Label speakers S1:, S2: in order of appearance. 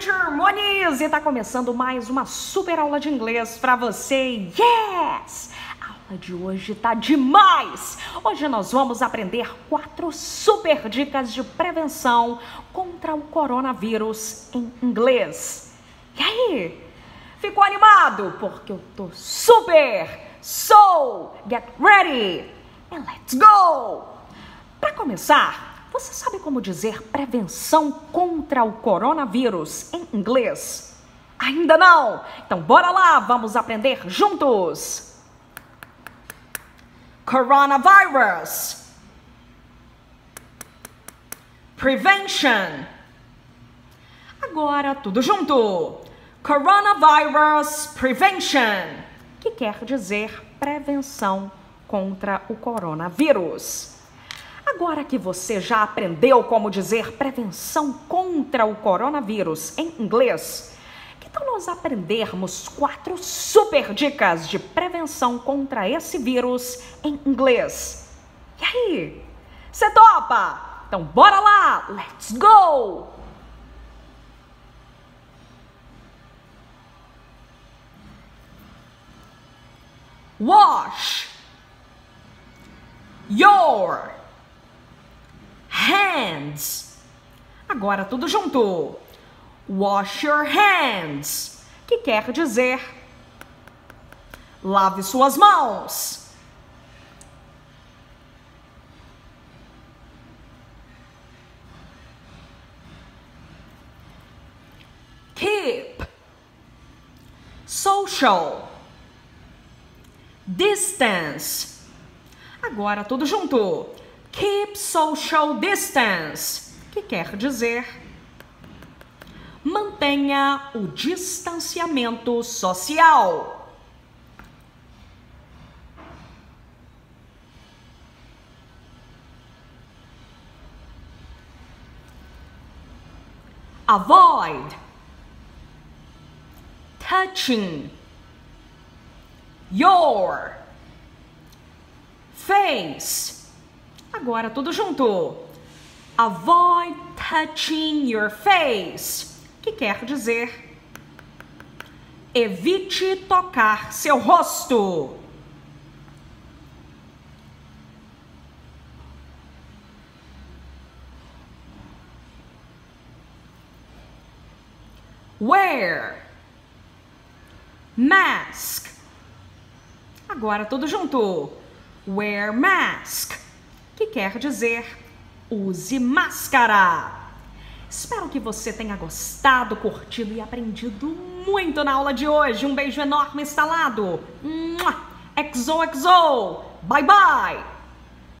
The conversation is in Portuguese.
S1: Teacher Moniz e está começando mais uma super aula de inglês para você. Yes! A aula de hoje tá demais. Hoje nós vamos aprender quatro super dicas de prevenção contra o coronavírus em inglês. E aí? Ficou animado? Porque eu tô super! So, get ready and let's go! Para começar, você sabe como dizer prevenção contra o coronavírus em inglês? Ainda não? Então bora lá, vamos aprender juntos! Coronavirus. Prevention. Agora tudo junto. Coronavirus Prevention, que quer dizer prevenção contra o coronavírus. Agora que você já aprendeu como dizer prevenção contra o coronavírus em inglês, que tal nós aprendermos quatro super dicas de prevenção contra esse vírus em inglês? E aí? Você topa? Então bora lá! Let's go! Wash your hands. Agora tudo junto. Wash your hands, que quer dizer lave suas mãos. Keep social distance. Agora tudo junto. Keep social distance, que quer dizer mantenha o distanciamento social. Avoid touching your face Agora tudo junto. Avoid touching your face, que quer dizer evite tocar seu rosto. Wear mask. Agora tudo junto. Wear mask que quer dizer use máscara. Espero que você tenha gostado, curtido e aprendido muito na aula de hoje. Um beijo enorme instalado. Exo, exo. Bye, bye.